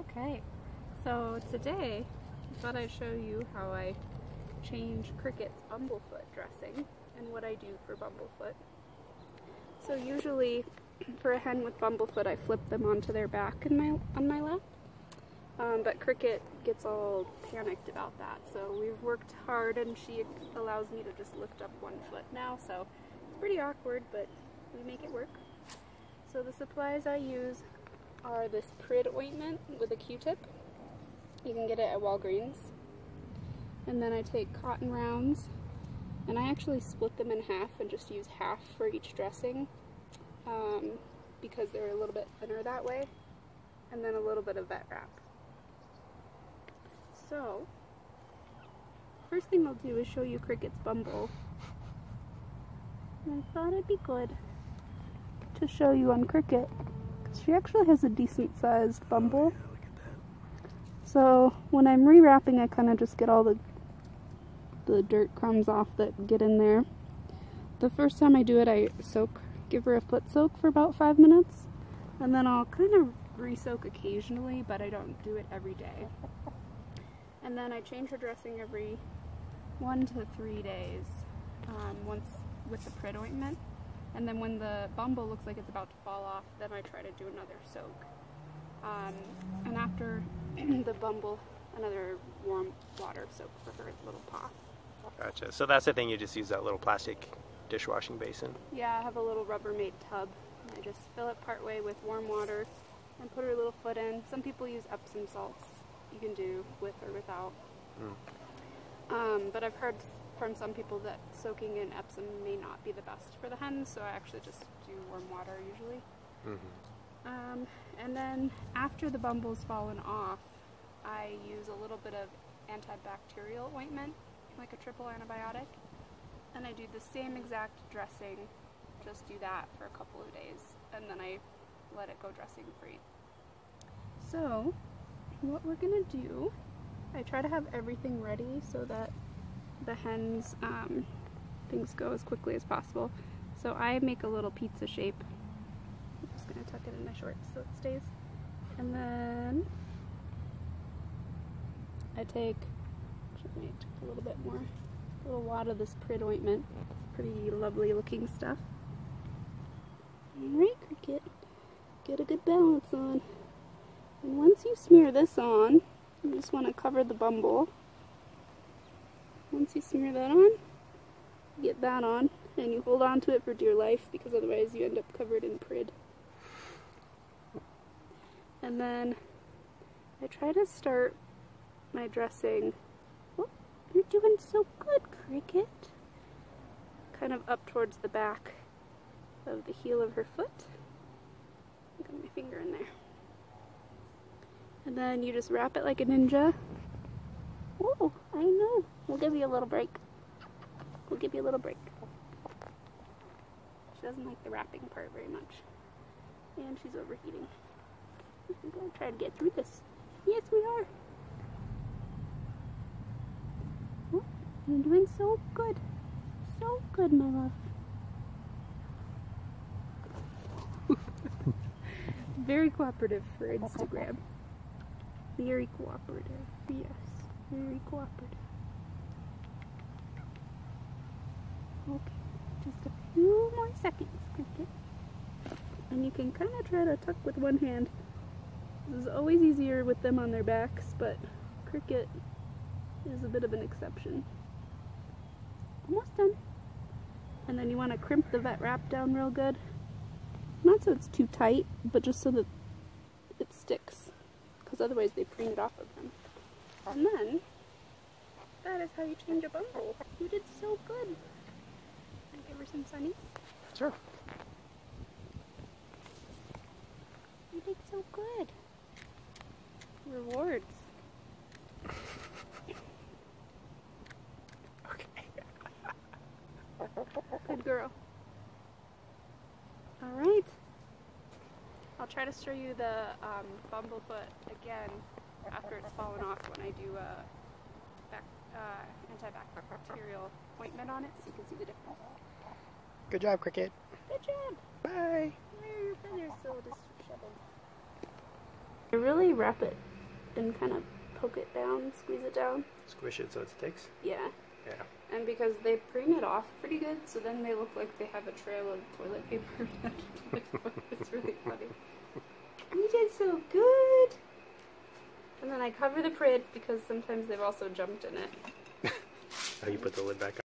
Okay, so today I thought I'd show you how I change Cricket's bumblefoot dressing and what I do for bumblefoot. So usually for a hen with bumblefoot I flip them onto their back in my, on my lap, um, but Cricket gets all panicked about that. So we've worked hard and she allows me to just lift up one foot now, so it's pretty awkward, but we make it work. So the supplies I use are this Prid ointment with a Q-tip. You can get it at Walgreens. And then I take cotton rounds and I actually split them in half and just use half for each dressing um, because they're a little bit thinner that way. And then a little bit of vet wrap. So, first thing I'll do is show you Cricket's bumble. I thought it'd be good to show you on Cricket. She actually has a decent sized bumble. So when I'm rewrapping, I kind of just get all the the dirt crumbs off that get in there. The first time I do it, I soak, give her a foot soak for about five minutes, and then I'll kind of re-soak occasionally, but I don't do it every day. And then I change her dressing every one to three days, um, once with the Prid ointment. And then when the bumble looks like it's about to fall off, then I try to do another soak. Um, and after the bumble, another warm water soak for her little paw. Gotcha. So that's the thing, you just use that little plastic dishwashing basin. Yeah, I have a little Rubbermaid tub. I just fill it partway with warm water and put her little foot in. Some people use Epsom salts. You can do with or without. Mm. Um, but I've heard from some people that soaking in Epsom may not be the best for the hens, so I actually just do warm water usually. Mm-hmm. Um, and then after the bumble's fallen off, I use a little bit of antibacterial ointment, like a triple antibiotic, and I do the same exact dressing, just do that for a couple of days, and then I let it go dressing free. So, what we're gonna do, I try to have everything ready so that the hens um, things go as quickly as possible. So I make a little pizza shape. I'm just gonna tuck it in my shorts so it stays. And then I take, I a little bit more, a little wad of this Prid ointment. It's Pretty lovely looking stuff. Alright, Cricket, get a good balance on. And once you smear this on, you just want to cover the bumble once you smear that on, get that on, and you hold on to it for dear life because otherwise you end up covered in prid. And then I try to start my dressing. Oh, you're doing so good, Cricket. Kind of up towards the back of the heel of her foot. Got my finger in there. And then you just wrap it like a ninja. Oh, I know. We'll give you a little break. We'll give you a little break. She doesn't like the wrapping part very much. And she's overheating. We're going to try to get through this. Yes, we are. Oh, you're doing so good. So good, my love. very cooperative for Instagram. Very cooperative, yes. Very cooperative. Okay, just a few more seconds, Cricket. And you can kind of try to tuck with one hand. This is always easier with them on their backs, but Cricket is a bit of an exception. Almost done. And then you want to crimp the vet wrap down real good. Not so it's too tight, but just so that it sticks. Because otherwise they preen it off of them. And then, that is how you change a bumble. You did so good Can I give her some sunnies? Sure. You did so good. Rewards. okay. good girl. Alright. I'll try to show you the um, bumblefoot again after it's fallen off when I do a back, uh, antibacterial ointment on it so you can see the difference. Good job, Cricket. Good job. Bye. Your feathers so disheveled. I really wrap it and kind of poke it down, squeeze it down. Squish it so it sticks? Yeah. Yeah. And because they preen it off pretty good, so then they look like they have a trail of toilet paper. it's really funny. You did so good. And then I cover the lid because sometimes they've also jumped in it. How you put the lid back on?